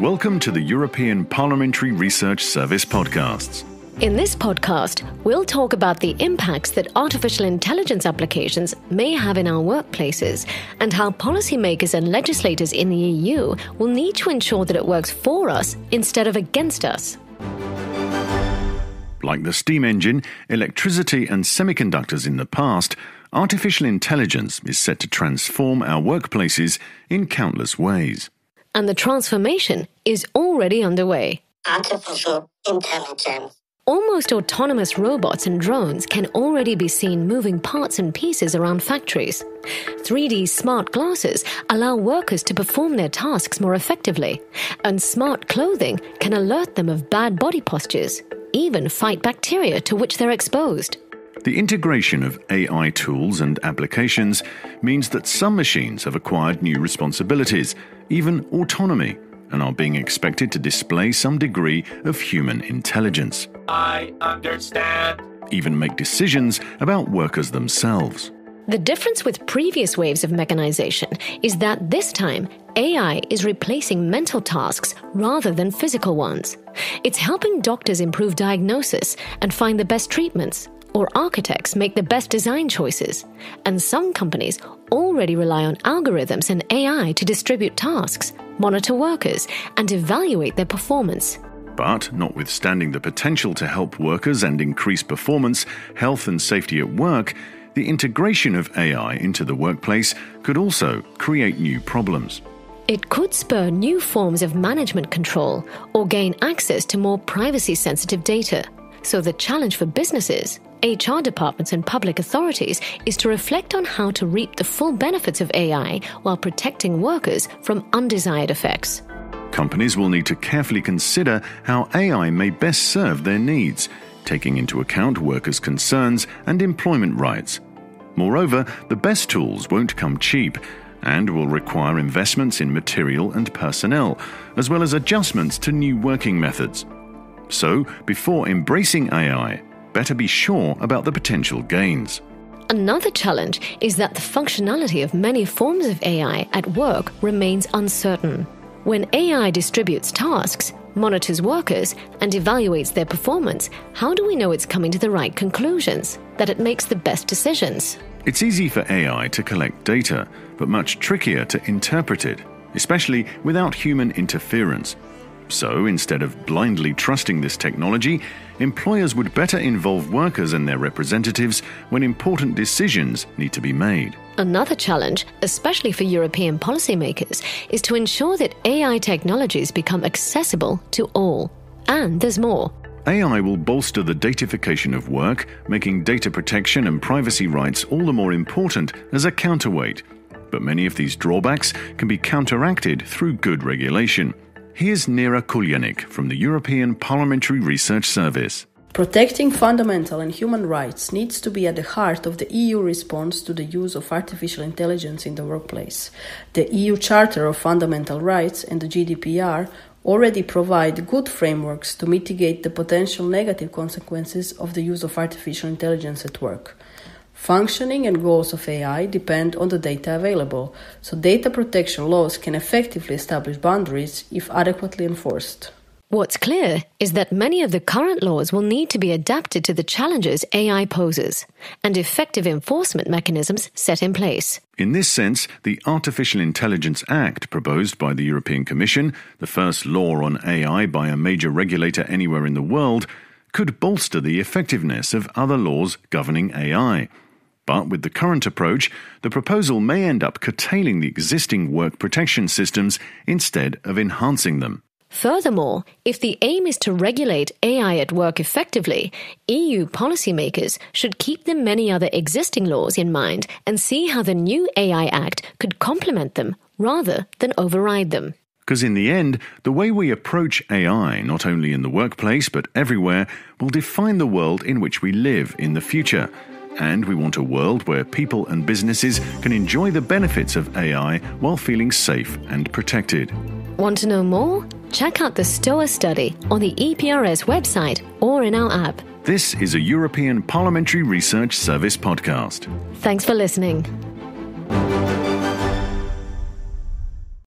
Welcome to the European Parliamentary Research Service podcasts. In this podcast, we'll talk about the impacts that artificial intelligence applications may have in our workplaces and how policymakers and legislators in the EU will need to ensure that it works for us instead of against us. Like the steam engine, electricity, and semiconductors in the past, artificial intelligence is set to transform our workplaces in countless ways and the transformation is already underway. Artificial intelligence. Almost autonomous robots and drones can already be seen moving parts and pieces around factories. 3D smart glasses allow workers to perform their tasks more effectively, and smart clothing can alert them of bad body postures, even fight bacteria to which they're exposed. The integration of AI tools and applications means that some machines have acquired new responsibilities, even autonomy, and are being expected to display some degree of human intelligence. I understand. Even make decisions about workers themselves. The difference with previous waves of mechanization is that this time AI is replacing mental tasks rather than physical ones. It's helping doctors improve diagnosis and find the best treatments or architects make the best design choices, and some companies already rely on algorithms and AI to distribute tasks, monitor workers, and evaluate their performance. But, notwithstanding the potential to help workers and increase performance, health, and safety at work, the integration of AI into the workplace could also create new problems. It could spur new forms of management control or gain access to more privacy sensitive data. So, the challenge for businesses HR departments and public authorities is to reflect on how to reap the full benefits of AI while protecting workers from undesired effects. Companies will need to carefully consider how AI may best serve their needs, taking into account workers' concerns and employment rights. Moreover, the best tools won't come cheap and will require investments in material and personnel, as well as adjustments to new working methods. So, before embracing AI, better be sure about the potential gains. Another challenge is that the functionality of many forms of AI at work remains uncertain. When AI distributes tasks, monitors workers, and evaluates their performance, how do we know it's coming to the right conclusions, that it makes the best decisions? It's easy for AI to collect data, but much trickier to interpret it, especially without human interference. So, instead of blindly trusting this technology, employers would better involve workers and their representatives when important decisions need to be made. Another challenge, especially for European policymakers, is to ensure that AI technologies become accessible to all. And there's more. AI will bolster the datification of work, making data protection and privacy rights all the more important as a counterweight. But many of these drawbacks can be counteracted through good regulation. Here's Nera Kuljanik from the European Parliamentary Research Service. Protecting fundamental and human rights needs to be at the heart of the EU response to the use of artificial intelligence in the workplace. The EU Charter of Fundamental Rights and the GDPR already provide good frameworks to mitigate the potential negative consequences of the use of artificial intelligence at work. Functioning and goals of AI depend on the data available, so data protection laws can effectively establish boundaries if adequately enforced. What's clear is that many of the current laws will need to be adapted to the challenges AI poses and effective enforcement mechanisms set in place. In this sense, the Artificial Intelligence Act proposed by the European Commission, the first law on AI by a major regulator anywhere in the world, could bolster the effectiveness of other laws governing AI. But with the current approach, the proposal may end up curtailing the existing work protection systems instead of enhancing them. Furthermore, if the aim is to regulate AI at work effectively, EU policymakers should keep the many other existing laws in mind and see how the new AI Act could complement them rather than override them. Because in the end, the way we approach AI, not only in the workplace but everywhere, will define the world in which we live in the future. And we want a world where people and businesses can enjoy the benefits of AI while feeling safe and protected. Want to know more? Check out the STOA study on the EPRS website or in our app. This is a European Parliamentary Research Service podcast. Thanks for listening.